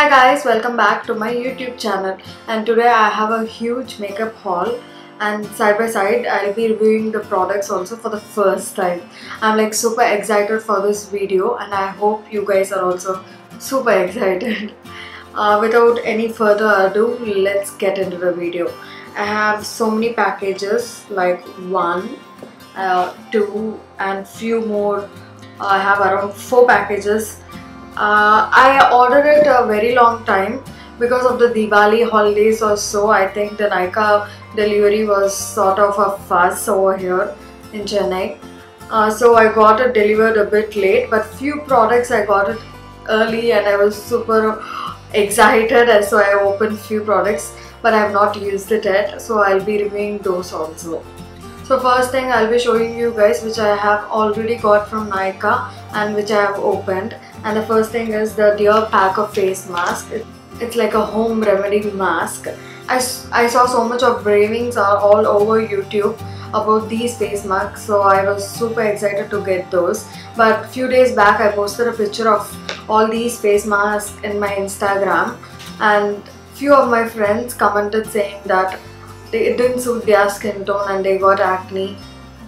Hi guys, welcome back to my YouTube channel and today I have a huge makeup haul and side by side I'll be reviewing the products also for the first time. I'm like super excited for this video and I hope you guys are also super excited. Uh, without any further ado, let's get into the video. I have so many packages like one, uh, two and few more. I have around four packages uh, I ordered it a very long time because of the Diwali holidays or so. I think the Nykaa delivery was sort of a fuss over here in Chennai. Uh, so I got it delivered a bit late, but few products I got it early and I was super excited and so I opened few products but I have not used it yet so I'll be reviewing those also. So first thing I'll be showing you guys which I have already got from Nykaa and which I have opened and the first thing is the Dear Pack of Face Mask. It's like a home remedy mask. I, I saw so much of ravings all over YouTube about these face masks so I was super excited to get those but a few days back I posted a picture of all these face masks in my Instagram and few of my friends commented saying that it didn't suit their skin tone and they got acne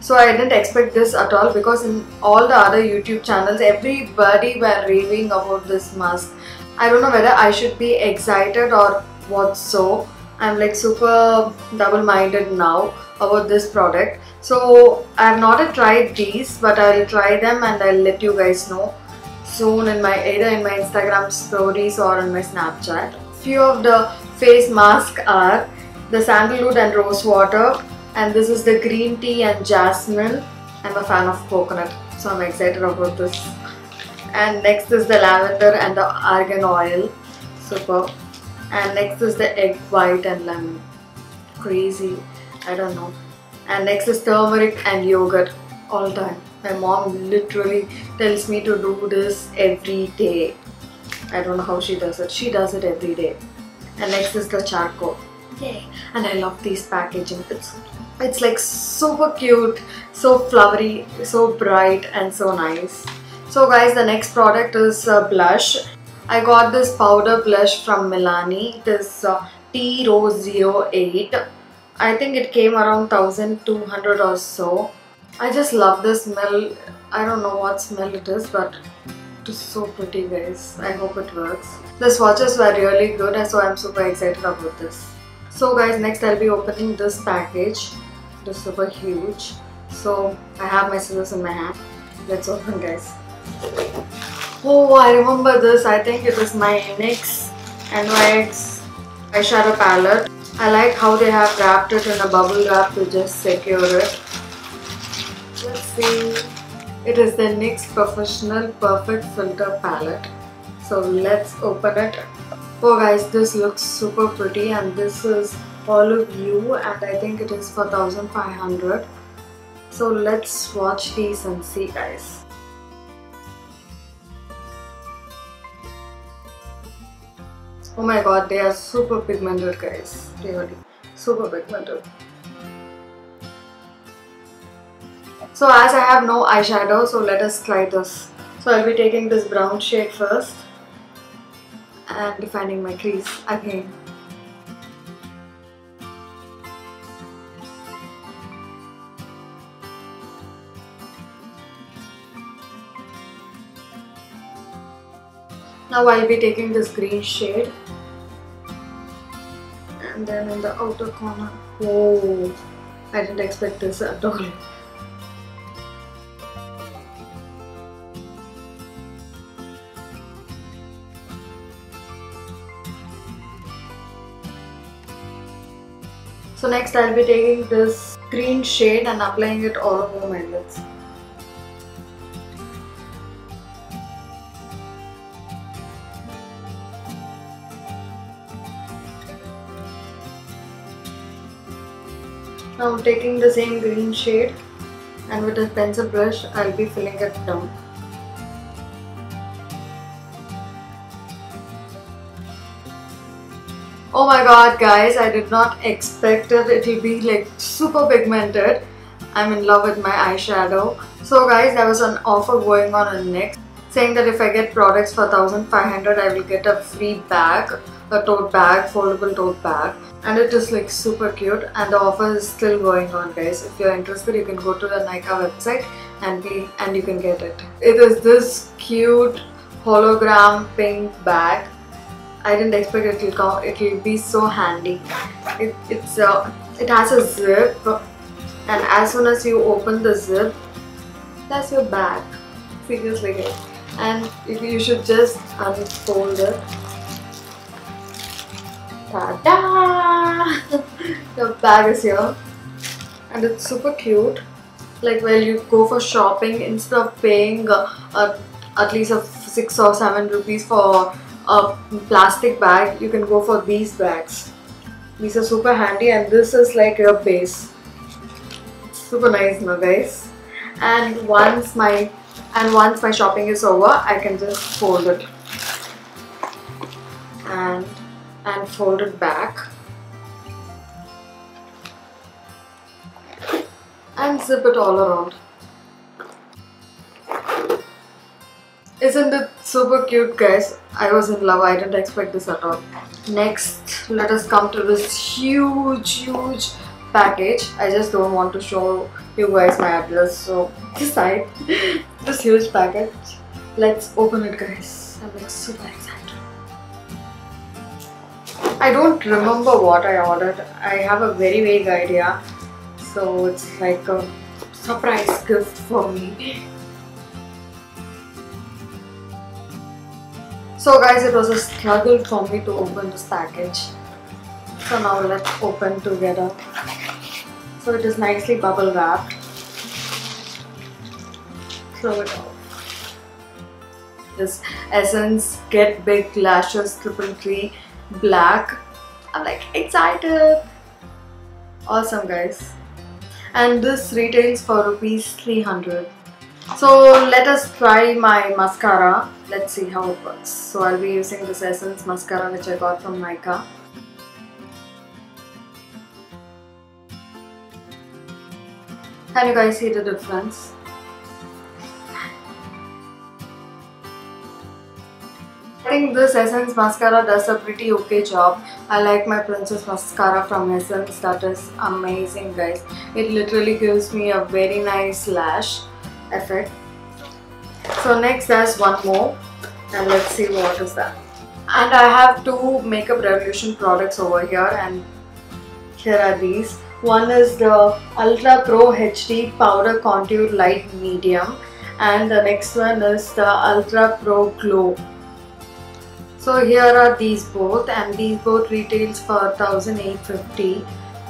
so I didn't expect this at all because in all the other YouTube channels, everybody were raving about this mask. I don't know whether I should be excited or what so. I'm like super double-minded now about this product. So I have not tried these but I'll try them and I'll let you guys know soon in my either in my Instagram stories or in my Snapchat. Few of the face masks are the sandalwood and rose water, and this is the green tea and jasmine. I'm a fan of coconut so I'm excited about this. And next is the lavender and the argan oil. Super. And next is the egg white and lemon. Crazy. I don't know. And next is turmeric and yogurt. All time. My mom literally tells me to do this every day. I don't know how she does it. She does it every day. And next is the charcoal Yay. And I love these packaging. It's it's like super cute, so flowery, so bright and so nice. So guys, the next product is a blush. I got this powder blush from Milani. It is uh, Tea Rose 08. I think it came around 1200 or so. I just love the smell. I don't know what smell it is, but it is so pretty guys. I hope it works. The swatches were really good so I'm super excited about this. So guys, next I'll be opening this package. It is super huge. So I have my scissors in my hand. Let's open guys. Oh, I remember this. I think it is my NYX NYX eyeshadow palette. I like how they have wrapped it in a bubble wrap to just secure it. Let's see. It is the NYX Professional Perfect Filter Palette. So let's open it. Oh guys, this looks super pretty and this is all of you and I think it is for 1500 so let's watch these and see guys. Oh my god, they are super pigmented guys, really, super pigmented. So as I have no eyeshadow, so let us try this. So I'll be taking this brown shade first and defining my crease again. Now I'll be taking this green shade and then in the outer corner. Oh, I didn't expect this at all. So next I'll be taking this green shade and applying it all over my lips. Now taking the same green shade and with a pencil brush I'll be filling it down. Oh my god guys, I did not expect it. It will be like super pigmented. I'm in love with my eyeshadow. So guys, there was an offer going on on NYX. saying that if I get products for 1500 I will get a free bag, a tote bag, foldable tote bag and it is like super cute and the offer is still going on guys. If you're interested you can go to the Nykaa website and, be, and you can get it. It is this cute hologram pink bag. I didn't expect it will come, it will be so handy. It, it's uh, it has a zip and as soon as you open the zip that's your bag. Seriously guys and you should just unfold it. Ta-da! the bag is here. And it's super cute. Like when you go for shopping instead of paying uh, at least a 6 or 7 rupees for a plastic bag. You can go for these bags. These are super handy and this is like your base. Super nice now guys. And once my and once my shopping is over I can just fold it. And and fold it back. And zip it all around isn't it super cute guys? I was in love. I didn't expect this at all. Next let us come to this huge huge package. I just don't want to show you guys my address so side this huge package. Let's open it guys. I'm like super excited. I don't remember what I ordered. I have a very vague idea. So it's like a surprise gift for me so guys it was a struggle for me to open this package so now let's open together so it is nicely bubble wrapped. Throw it off. This Essence Get Big Lashes Triple Three Black. I'm like excited. Awesome guys. And this retails for rupees 300. So let us try my mascara. Let's see how it works. So I'll be using this Essence mascara which I got from Nykaa. Can you guys see the difference? I think this Essence mascara does a pretty okay job. I like my Princess mascara from Essence. That is amazing guys. It literally gives me a very nice lash effect. So next there's one more and let's see what is that. And I have two Makeup Revolution products over here and here are these. One is the Ultra Pro HD Powder Contour Light Medium and the next one is the Ultra Pro Glow. So here are these both and these both retails for 1850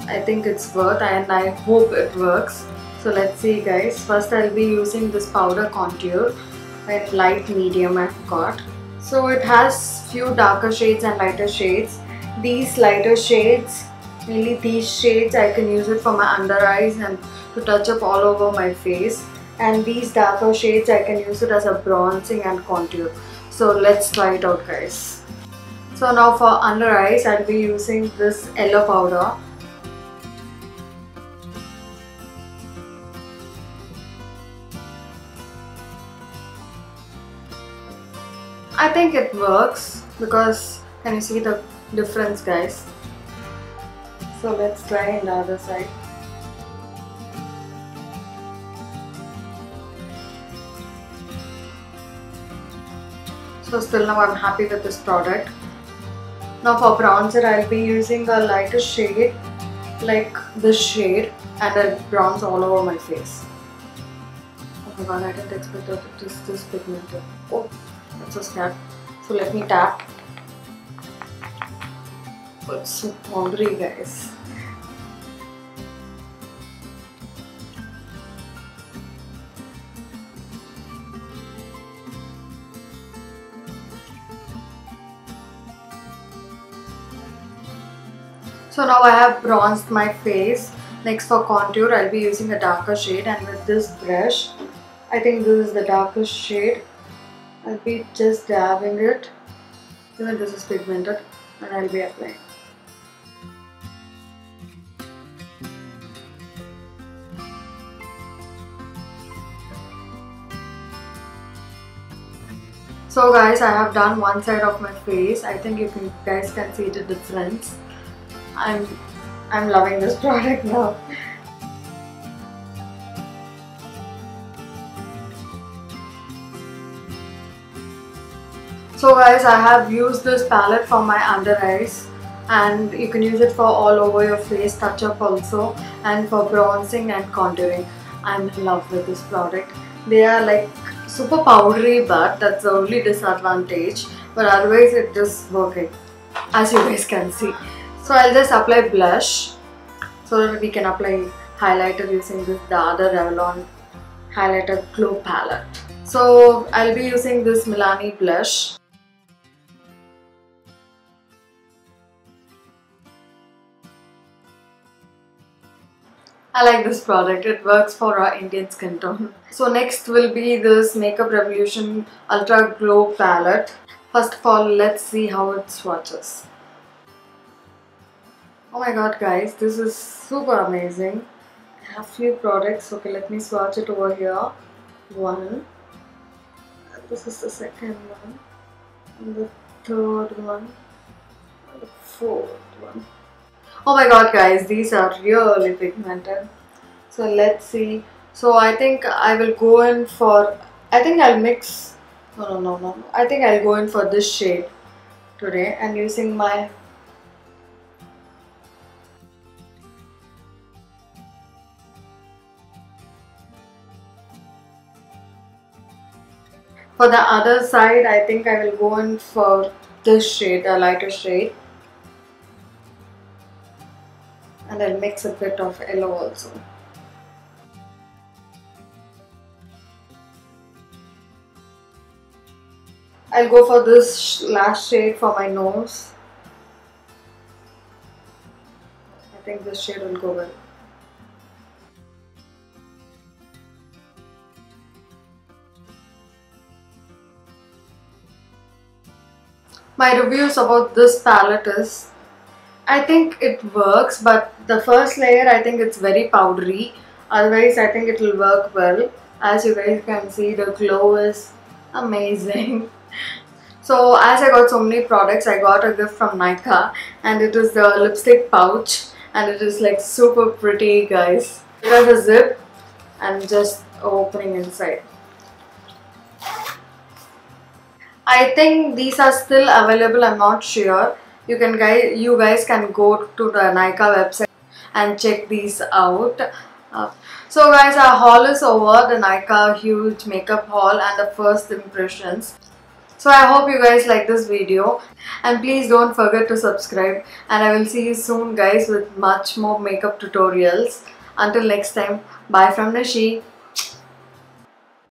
I think it's worth and I hope it works. So let's see guys. First I'll be using this powder contour with light medium I've got. So it has few darker shades and lighter shades. These lighter shades mainly these shades I can use it for my under eyes and to touch up all over my face and these darker shades I can use it as a bronzing and contour so let's try it out guys so now for under eyes I'll be using this yellow powder I think it works because can you see the difference guys so let's try on the other side. So still now I'm happy with this product. Now for bronzer I'll be using a lighter shade like this shade and I'll bronze all over my face. Oh my god I didn't expect that it is this pigmented. Oh that's so scared. So let me tap it's so hungry guys. So now I have bronzed my face. Next for contour I'll be using a darker shade and with this brush I think this is the darkest shade. I'll be just dabbing it. Even this is pigmented and I'll be applying. So guys, I have done one side of my face. I think you can, guys can see the difference. I'm I'm loving this product now. So guys, I have used this palette for my under eyes and you can use it for all over your face touch up also and for bronzing and contouring. I'm in love with this product. They are like super powdery but that's the only disadvantage but otherwise it is working as you guys can see. So I'll just apply blush so that we can apply highlighter using this the other Revolution highlighter glow palette. So I'll be using this Milani blush I like this product. It works for our Indian skin tone. So next will be this Makeup Revolution Ultra Glow Palette. First of all, let's see how it swatches. Oh my god guys, this is super amazing. I have few products. Okay, let me swatch it over here. One. This is the second one. And the third one. And the fourth one oh my god guys these are really pigmented so let's see. So I think I will go in for I think I'll mix no no no no. I think I'll go in for this shade today. And using my For the other side, I think I will go in for this shade, a lighter shade. And I'll mix a bit of yellow also. I'll go for this last shade for my nose. I think this shade will go well. My reviews about this palette is I think it works, but the first layer I think it's very powdery. Otherwise, I think it will work well. As you guys can see, the glow is amazing. so, as I got so many products, I got a gift from Nykaa, and it is the lipstick pouch, and it is like super pretty, guys. It has a zip and just opening inside. I think these are still available, I'm not sure you can guys you guys can go to the Nykaa website and check these out. Uh, so guys our haul is over. The Nykaa huge makeup haul and the first impressions. So I hope you guys like this video. And please don't forget to subscribe. And I will see you soon guys with much more makeup tutorials. Until next time bye from Nishi